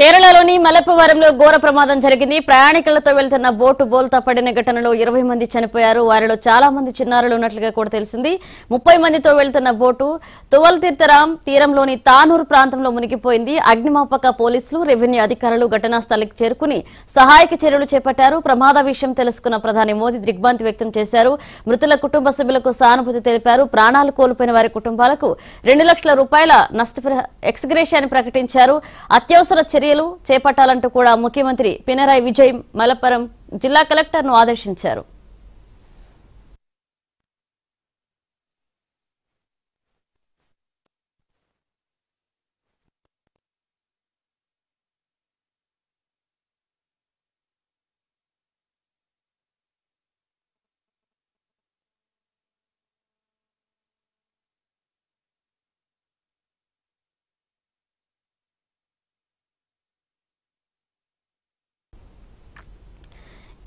కేరళలోని మలప్పవరంలో ఘోర ప్రమాదం జరిగింది. ప్రయాణికులతో వెళ్తున్న బోటు బోల్తా పడిన ఘటనలో ఇరవై మంది చనిపోయారు. వారిలో చాలా మంది చిన్నారులు ఉన్నట్లుగా కూడా తెలిసింది. ముప్పై మందితో వెళ్తున్న బోటు తువల్ తీర్థరాం తీరంలోని తానూరు ప్రాంతంలో మునిగిపోయింది. అగ్నిమాపక పోలీసులు రెవెన్యూ అధికారులు ఘటనా స్థలికి చేరుకుని సహాయక చర్యలు చేపట్టారు. ప్రమాద విషయం తెలుసుకున్న ప్రధాని మోదీ దిగ్భాంతి వ్యక్తం చేశారు. మృతుల కుటుంబ సభ్యులకు సానుభూతి తెలిపారు. ప్రాణాలు కోల్పోయిన వారి కుటుంబాలకు రెండు లక్షల రూపాయల నష్ట ఎక్స్గ్రేషియాన్ని ప్రకటించారు. అత్యవసర చర్యలు చేపట్టాలంటూ కూడా ముఖ్యమంత్రి పినరాయి విజయ్ మలపురం జిల్లా కలెక్టర్ను ఆదేశించారు.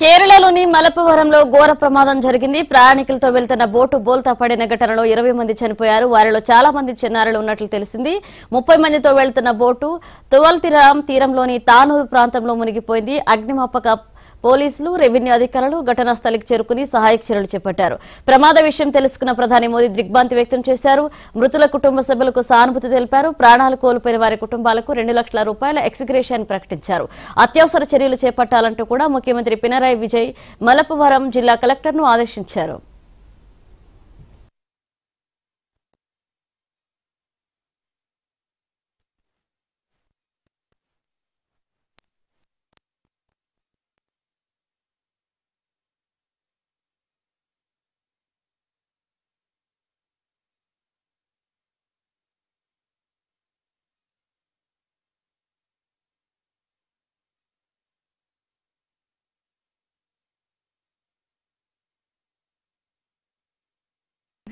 కేరళలోని మలపవరంలో ఘోర ప్రమాదం జరిగింది. ప్రయాణికులతో వెళ్తున్న బోటు బోల్తా పడిన ఘటనలో ఇరవై మంది చనిపోయారు. వారిలో చాలా మంది చిన్నారులు ఉన్నట్లు తెలిసింది. ముప్పై మందితో వెళ్తున్న బోటు తువల్తిరాం తీరంలోని తానూరు ప్రాంతంలో మునిగిపోయింది. అగ్నిమాపక పోలీసులు రెవెన్యూ అధికారులు ఘటనా స్థలికి చేరుకుని సహాయక చర్యలు చేపట్టారు. ప్రమాద విషయం తెలుసుకున్న ప్రధాని మోదీ దిగ్భ్రాంతి వ్యక్తం చేశారు. మృతుల కుటుంబ సభ్యులకు సానుభూతి తెలిపారు. ప్రాణాలు కోల్పోయిన వారి కుటుంబాలకు రెండు లక్షల రూపాయల ఎక్స్గ్రేషన్ ప్రకటించారు. అత్యవసర చర్యలు చేపట్టాలంటూ కూడా ముఖ్యమంత్రి పినరాయి విజయ్ మలపవరం జిల్లా కలెక్టర్ను ఆదేశించారు.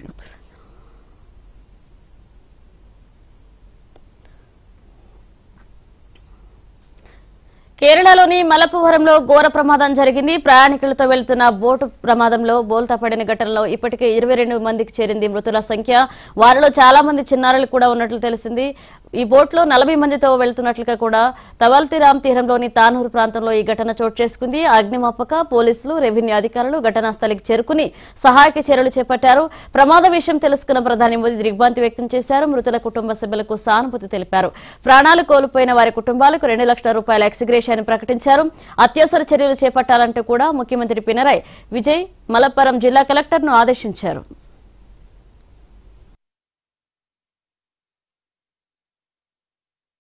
No pasa pues. nada. కేరళలోని మలప్పవరంలో ఘోర ప్రమాదం జరిగింది. ప్రయాణికులతో వెళ్తున్న బోటు ప్రమాదంలో బోల్తా పడిన ఘటనలో ఇప్పటికే ఇరవై రెండు మందికి చేరింది మృతుల సంఖ్య. వారిలో చాలా మంది చిన్నారులు కూడా ఉన్నట్లు తెలిసింది. ఈ బోట్లో నలభై మందితో వెళ్తున్నట్లుగా కూడా తవల్తిరామ్ తీరంలోని తానూరు ప్రాంతంలో ఈ ఘటన చోటు చేసుకుంది. అగ్నిమాపక పోలీసులు రెవెన్యూ అధికారులు ఘటనా స్థలికి చేరుకుని సహాయక చర్యలు చేపట్టారు. ప్రమాద విషయం తెలుసుకున్న ప్రధాని మోదీ దిగ్భ్రాంతి వ్యక్తం చేశారు. మృతుల కుటుంబ సభ్యులకు సానుభూతి తెలిపారు. ప్రాణాలు కోల్పోయిన వారి కుటుంబాలకు రెండు లక్షల రూపాయల విషయాన్ని ప్రకటించారు. అత్యవసర చర్యలు చేపట్టాలంటూ కూడా ముఖ్యమంత్రి పినరాయ్ విజయ్ మలప్పురం జిల్లా కలెక్టర్ను ఆదేశించారు.